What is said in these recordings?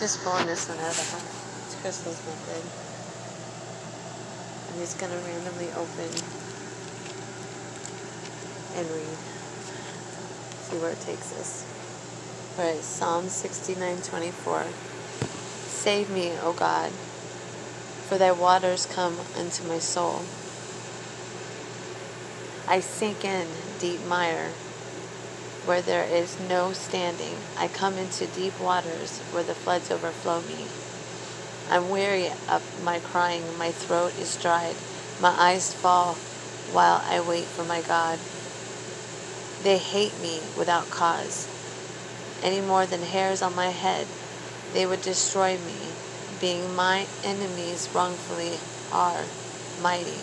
Just pulling this one out of the hat. It's Krystle's method. I'm just gonna randomly open and read. See where it takes us. Alright, Psalm 69 24. Save me, O God, for thy waters come unto my soul. I sink in deep mire where there is no standing. I come into deep waters where the floods overflow me. I'm weary of my crying, my throat is dried, my eyes fall while I wait for my God. They hate me without cause. Any more than hairs on my head, they would destroy me, being my enemies wrongfully are mighty.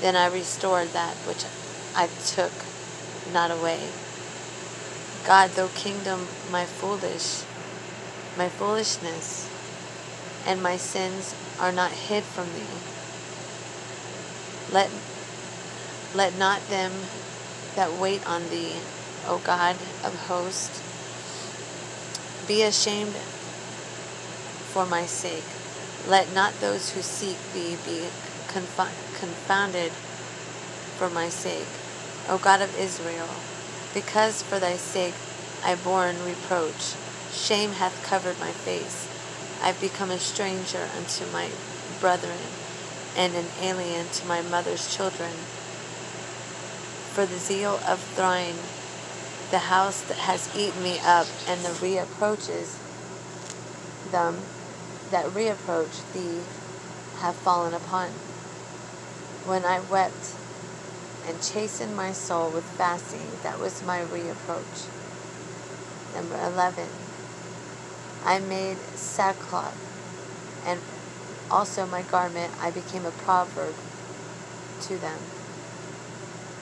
Then I restored that which I took not away. God, though kingdom my foolish, my foolishness, and my sins are not hid from thee. Let, let not them that wait on thee, O God of hosts, be ashamed for my sake. Let not those who seek thee be confounded for my sake. O God of Israel, because for thy sake I borne reproach, shame hath covered my face. I've become a stranger unto my brethren, and an alien to my mother's children. For the zeal of thine, the house that has eaten me up, and the reapproaches them that reapproach thee have fallen upon. When I wept and chasten my soul with fasting. That was my reapproach. Number 11. I made sackcloth, and also my garment, I became a proverb to them.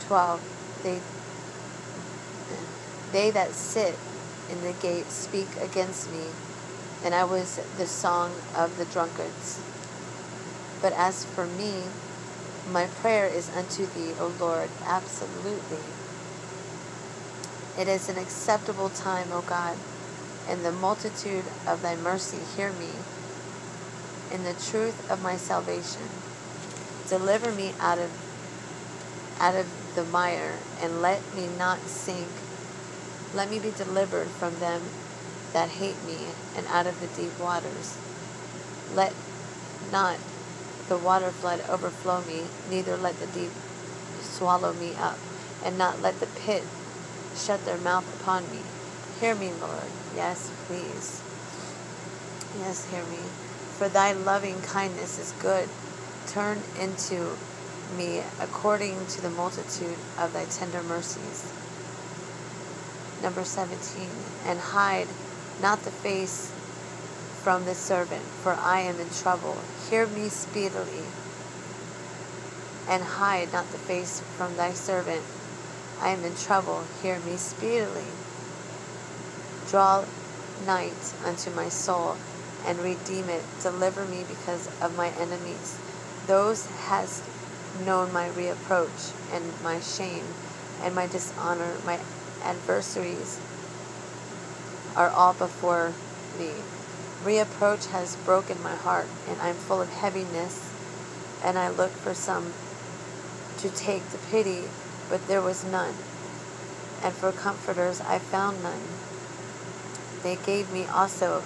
12. They, they that sit in the gate speak against me, and I was the song of the drunkards. But as for me, my prayer is unto thee, O Lord, absolutely. It is an acceptable time, O God. In the multitude of thy mercy, hear me. In the truth of my salvation, deliver me out of out of the mire, and let me not sink. Let me be delivered from them that hate me, and out of the deep waters. Let not the water flood overflow me, neither let the deep swallow me up, and not let the pit shut their mouth upon me. Hear me, Lord. Yes, please. Yes, hear me. For thy loving kindness is good. Turn into me according to the multitude of thy tender mercies. Number 17. And hide not the face from the servant, for I am in trouble. Hear me speedily, and hide not the face from thy servant. I am in trouble. Hear me speedily. Draw night unto my soul, and redeem it. Deliver me because of my enemies. Those hast known my reproach and my shame and my dishonor. My adversaries are all before me. Reapproach has broken my heart, and I'm full of heaviness. And I looked for some to take the pity, but there was none. And for comforters I found none. They gave me also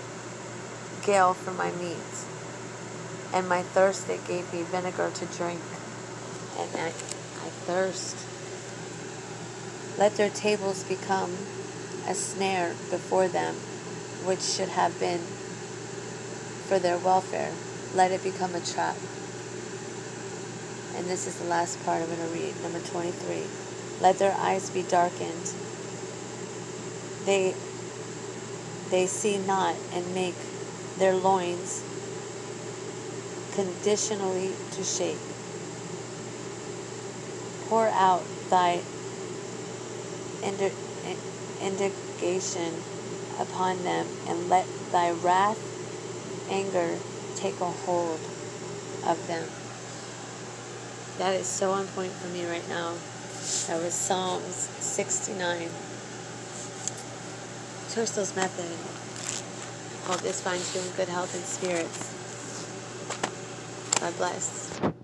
gall for my meat, and my thirst they gave me vinegar to drink. And I, I thirst. Let their tables become a snare before them, which should have been for their welfare. Let it become a trap. And this is the last part I'm going to read, number 23. Let their eyes be darkened. They, they see not and make their loins conditionally to shake. Pour out thy indignation upon them, and let thy wrath anger take a hold of them. That is so on point for me right now. That was Psalms 69. Krystle's method. Hope this finds you in good health and spirits. God bless.